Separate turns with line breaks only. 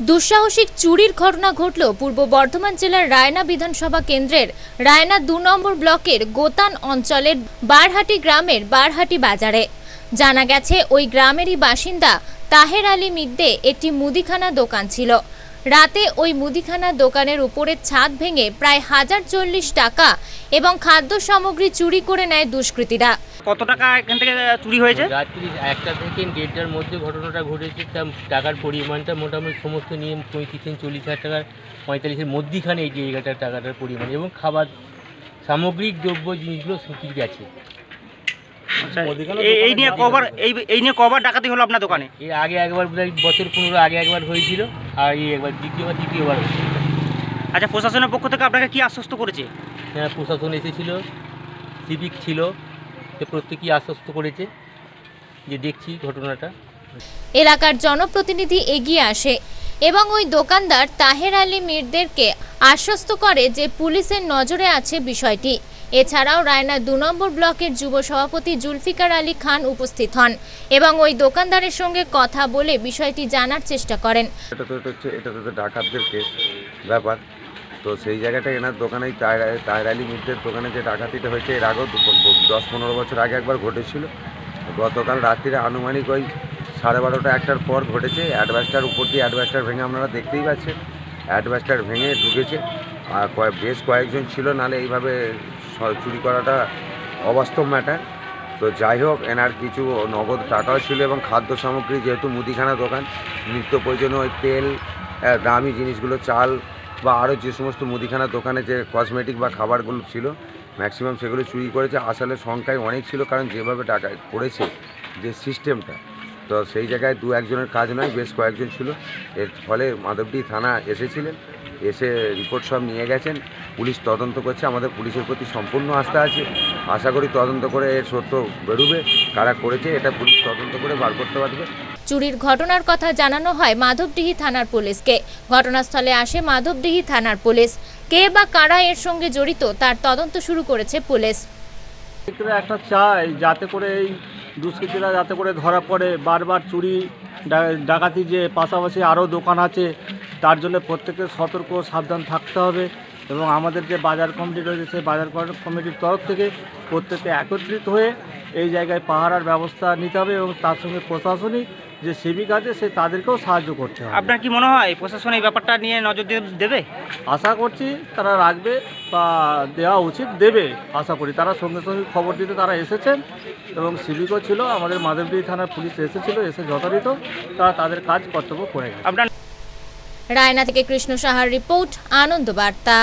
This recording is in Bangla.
দুঃসাহসিক চুরির ঘটনা ঘটল পূর্ব বর্ধমান জেলার রায়না বিধানসভা কেন্দ্রের রায়না দু নম্বর ব্লকের গোতান অঞ্চলের বারহাটি গ্রামের বারহাটি বাজারে। জানা গেছে, ওই গ্রামেরই বাসিন্দা তাহের আলী মিদ্দে একটি মুদিখানা দোকান ছিল। রাতে ওই মুদিখানা দোকানের উপরের ছাদ ভেঙে প্রায় হাজার চল্লিশ টাকা এবং খাদ্য সামগ্রী চুরি করে নেয় দুষ্কৃতীরা।
কত টাকা এখান থেকে চুরি হয়েছে?
রাত্রি একটা থেকে দেড়টার মধ্যে ঘটনাটা ঘটেছে। তা টাকার পরিমাণটা মোটামুটি সমস্ত নিয়ে পঁয়ত্রিশ থেকে চল্লিশ হাজার টাকার পঁয়তাল্লিশের মধ্যিখানে এই জায়গাটার টাকাটার পরিমাণ এবং খাবার সামগ্রিক দ্রব্য জিনিসগুলো শুকিয়ে গেছে।
আচ্ছা, এই- এই নিয়ে কবার এই এই নিয়ে কবার ডাকাতি হলো আপনার দোকানে?
এর আগে একবার বছর পনেরো আগে একবার হয়েছিল আর এই একবার দ্বিতীয়বার তৃতীয়বার হয়েছিল।
আচ্ছা প্রশাসনের পক্ষ থেকে আপনাকে কি আশ্বস্ত করেছে?
হ্যাঁ প্রশাসন এসেছিল সিভিক ছিল সে প্রত্যেকেই আশ্বস্ত করেছে যে দেখছি ঘটনাটা।
এলাকার জনপ্রতিনিধি এগিয়ে আসে। এবং ওই দোকানদার তাহের আলী মিরদেরকে আশ্বস্ত করে যে পুলিশের নজরে আছে বিষয়টি। এছাড়াও রায়না দু নম্বর ব্লকের যুব সভাপতি জুলফিকার আলী খান উপস্থিত হন এবং ওই দোকানদারের সঙ্গে কথা বলে বিষয়টি জানার চেষ্টা করেন।
তো ব্যাপার। তো সেই জায়গাটা এনার দোকানে টায়ার আলী মিত্রের দোকানে যে ডাকাতিটা হয়েছে, এর আগেও দশ পনেরো বছর আগে একবার ঘটেছিল। গতকাল রাত্রিরে আনুমানিক ওই সাড়ে বারোটা একটার পর ঘটেছে। অ্যাডভাস্টার উপর দিয়ে অ্যাডভাস্টার ভেঙে আপনারা দেখতেই পাচ্ছেন। অ্যাডভাস্টার ভেঙে ঢুকেছে। আর কয়েক বেশ কয়েকজন ছিল নালে এইভাবে চুরি করাটা অবাস্তব ম্যাটার তো যাই হোক, এনার কিছু নগদ টাকাও ছিল এবং খাদ্য সামগ্রী যেহেতু মুদিখানা দোকান, নিত্য প্রয়োজনীয় ওই তেল দামি জিনিসগুলো, চাল বা আরও যে সমস্ত মুদিখানা দোকানে যে কসমেটিক বা খাবারগুলো ছিল ম্যাক্সিমাম সেগুলো চুরি করেছে। আসলে সংখ্যায় অনেক ছিল, কারণ যেভাবে টাকা করেছে যে সিস্টেমটা তো সেই জায়গায় দু একজনের কাজ নয় বেশ কয়েকজন ছিল। এর ফলে মাধবডি থানা এসেছিলেন এসে রিপোর্ট সব নিয়ে গেছেন। পুলিশ তদন্ত করছে আমাদের পুলিশের প্রতি সম্পূর্ণ আস্থা আছে। আশা করি তদন্ত করে এর সত্য বেরোবে কারা করেছে এটা পুলিশ তদন্ত করে বার করতে পারবে।
চুরির ঘটনার কথা জানানো হয় মাধবডিহি থানার পুলিশকে। ঘটনাস্থলে আসে মাধবডিহি থানার পুলিশ। কে বা কারা এর সঙ্গে জড়িত তার তদন্ত শুরু করেছে পুলিশ।
একটা চায় যাতে করে এই দুষ্কৃতীরা যাতে করে ধরা পড়ে, বারবার চুরি ডাকাতি যে পাশাপাশি আরও দোকান আছে, তার জন্য প্রত্যেকের সতর্ক সাবধান থাকতে হবে। এবং আমাদের যে বাজার কমিটি রয়েছে সেই বাজার কমিটির তরফ থেকে প্রত্যেকে একত্রিত হয়ে এই জায়গায় পাহারার ব্যবস্থা নিতে হবে এবং তার সঙ্গে প্রশাসনিক যে সেবিক আছে সে তাদেরকেও সাহায্য করতে হবে।
আপনার কি মনে হয় প্রশাসন এই ব্যাপারটা নিয়ে নজর দিয়ে দেবে?
আশা করছি তারা রাখবে বা দেওয়া উচিত দেবে আশা করি। তারা সঙ্গে সঙ্গে খবর দিতে তারা এসেছেন এবং সিভিকও ছিল। আমাদের মাধবডি থানার পুলিশ এসেছিল এসে যথারীত তারা তাদের কাজ কর্তব্য করে গেছে।
আপনার
রায়না থেকে কৃষ্ণ সাহার রিপোর্ট আনন্দ বার্তা।